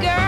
girl.